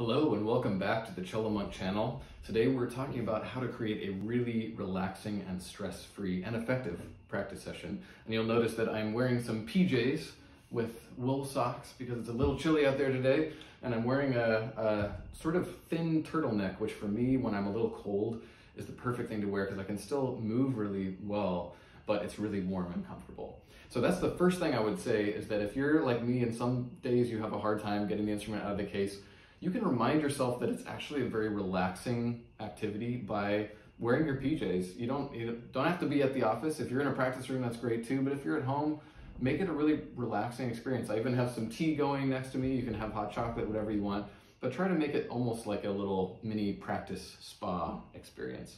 Hello and welcome back to the Cello Monk channel. Today we're talking about how to create a really relaxing and stress-free and effective practice session. And you'll notice that I'm wearing some PJs with wool socks because it's a little chilly out there today. And I'm wearing a, a sort of thin turtleneck, which for me, when I'm a little cold, is the perfect thing to wear because I can still move really well, but it's really warm and comfortable. So that's the first thing I would say is that if you're like me and some days you have a hard time getting the instrument out of the case, you can remind yourself that it's actually a very relaxing activity by wearing your PJs. You don't you don't have to be at the office. If you're in a practice room, that's great too. But if you're at home, make it a really relaxing experience. I even have some tea going next to me. You can have hot chocolate, whatever you want. But try to make it almost like a little mini practice spa experience.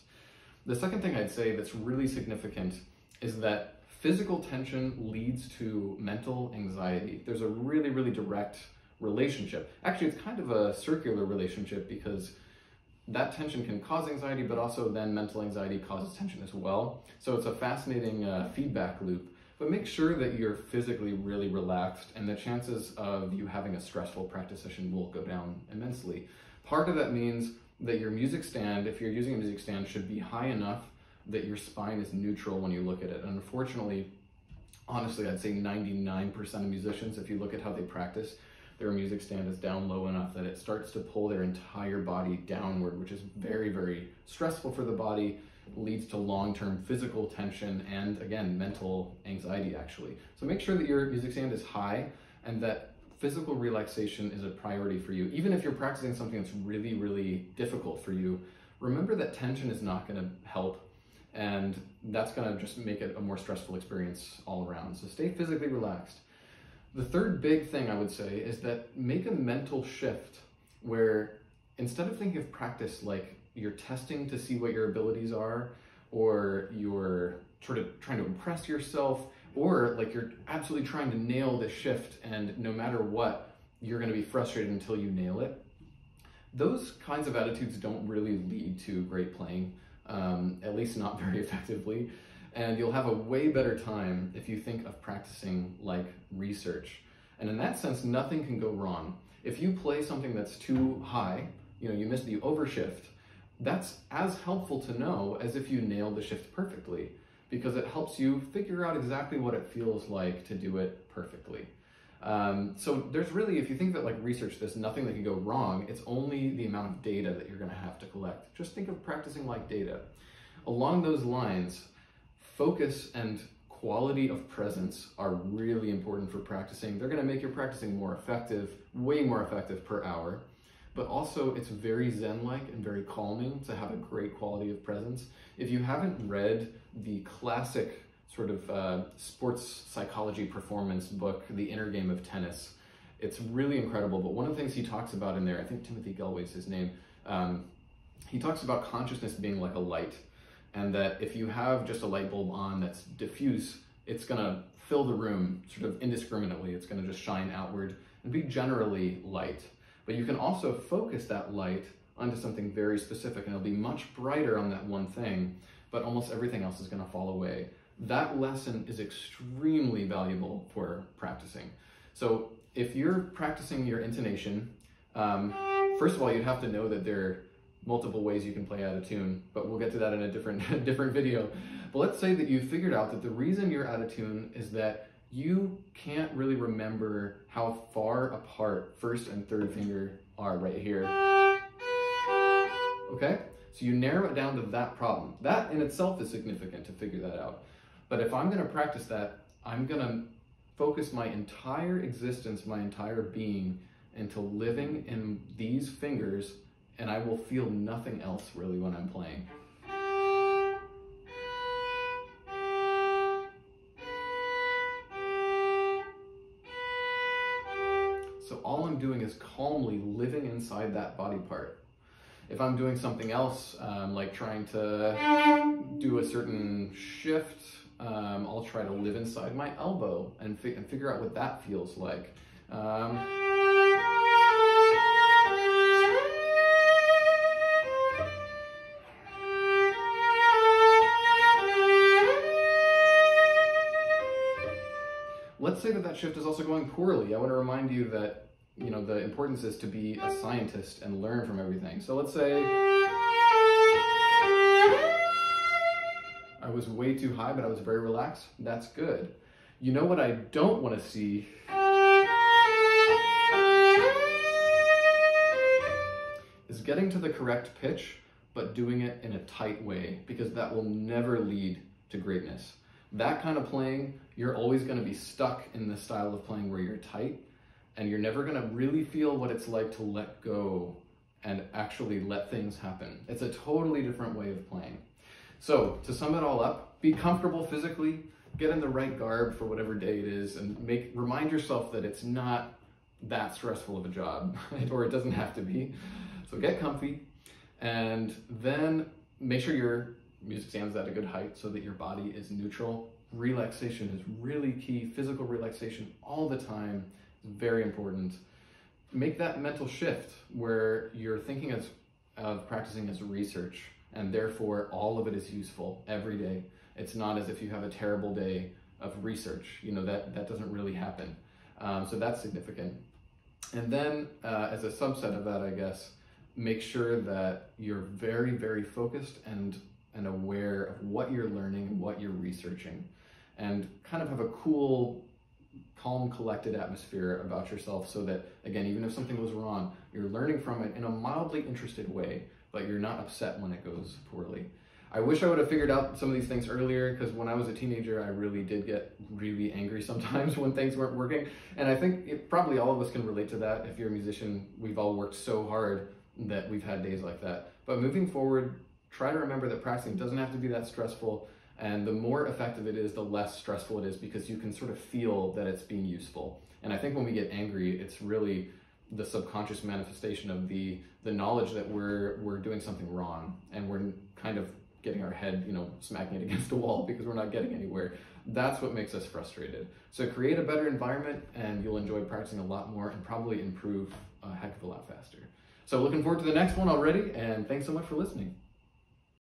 The second thing I'd say that's really significant is that physical tension leads to mental anxiety. There's a really, really direct relationship. Actually, it's kind of a circular relationship because that tension can cause anxiety, but also then mental anxiety causes tension as well. So it's a fascinating uh, feedback loop. But make sure that you're physically really relaxed, and the chances of you having a stressful practice session will go down immensely. Part of that means that your music stand, if you're using a music stand, should be high enough that your spine is neutral when you look at it. Unfortunately, honestly, I'd say 99% of musicians, if you look at how they practice, their music stand is down low enough that it starts to pull their entire body downward, which is very, very stressful for the body, leads to long-term physical tension and again, mental anxiety actually. So make sure that your music stand is high and that physical relaxation is a priority for you. Even if you're practicing something that's really, really difficult for you, remember that tension is not gonna help and that's gonna just make it a more stressful experience all around. So stay physically relaxed. The third big thing I would say is that make a mental shift where instead of thinking of practice like you're testing to see what your abilities are, or you're sort of trying to impress yourself, or like you're absolutely trying to nail the shift and no matter what, you're going to be frustrated until you nail it. Those kinds of attitudes don't really lead to great playing, um, at least not very effectively. And you'll have a way better time if you think of practicing like research. And in that sense, nothing can go wrong. If you play something that's too high, you know, you miss the overshift, that's as helpful to know as if you nailed the shift perfectly because it helps you figure out exactly what it feels like to do it perfectly. Um, so there's really, if you think that like research, there's nothing that can go wrong, it's only the amount of data that you're gonna have to collect. Just think of practicing like data. Along those lines, focus and quality of presence are really important for practicing. They're gonna make your practicing more effective, way more effective per hour, but also it's very Zen-like and very calming to have a great quality of presence. If you haven't read the classic sort of uh, sports psychology performance book, The Inner Game of Tennis, it's really incredible. But one of the things he talks about in there, I think Timothy Gallwey's his name, um, he talks about consciousness being like a light and that if you have just a light bulb on that's diffuse, it's gonna fill the room sort of indiscriminately. It's gonna just shine outward and be generally light. But you can also focus that light onto something very specific and it'll be much brighter on that one thing, but almost everything else is gonna fall away. That lesson is extremely valuable for practicing. So if you're practicing your intonation, um, first of all, you'd have to know that there multiple ways you can play out of tune, but we'll get to that in a different, different video. But let's say that you figured out that the reason you're out of tune is that you can't really remember how far apart first and third finger are right here. Okay? So you narrow it down to that problem. That in itself is significant to figure that out. But if I'm gonna practice that, I'm gonna focus my entire existence, my entire being into living in these fingers and I will feel nothing else really when I'm playing. So all I'm doing is calmly living inside that body part. If I'm doing something else, um, like trying to do a certain shift, um, I'll try to live inside my elbow and, fi and, figure out what that feels like. Um, let's say that that shift is also going poorly. I want to remind you that you know, the importance is to be a scientist and learn from everything. So let's say I was way too high, but I was very relaxed. That's good. You know what I don't want to see? Is getting to the correct pitch, but doing it in a tight way, because that will never lead to greatness. That kind of playing, you're always going to be stuck in the style of playing where you're tight, and you're never going to really feel what it's like to let go and actually let things happen. It's a totally different way of playing. So, to sum it all up, be comfortable physically, get in the right garb for whatever day it is, and make remind yourself that it's not that stressful of a job, or it doesn't have to be. So get comfy, and then make sure your music stands at a good height so that your body is neutral. Relaxation is really key. Physical relaxation all the time is very important. Make that mental shift where you're thinking as, of practicing as research, and therefore all of it is useful every day. It's not as if you have a terrible day of research. You know, that, that doesn't really happen. Um, so that's significant. And then uh, as a subset of that, I guess, make sure that you're very, very focused and, and aware of what you're learning and what you're researching. And kind of have a cool, calm, collected atmosphere about yourself so that, again, even if something goes wrong, you're learning from it in a mildly interested way, but you're not upset when it goes poorly. I wish I would have figured out some of these things earlier because when I was a teenager, I really did get really angry sometimes when things weren't working. And I think it, probably all of us can relate to that. If you're a musician, we've all worked so hard that we've had days like that. But moving forward, try to remember that practicing doesn't have to be that stressful. And the more effective it is, the less stressful it is because you can sort of feel that it's being useful. And I think when we get angry, it's really the subconscious manifestation of the the knowledge that we're we're doing something wrong and we're kind of getting our head, you know, smacking it against a wall because we're not getting anywhere. That's what makes us frustrated. So create a better environment and you'll enjoy practicing a lot more and probably improve a heck of a lot faster. So looking forward to the next one already and thanks so much for listening.